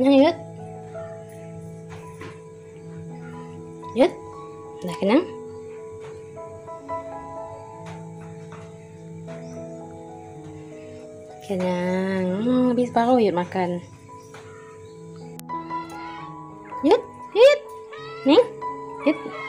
Nah, yuk, lanjut udah kenang, kenang, hmm, habis baru yuk makan. Yuk yuk. Nih. Yuk.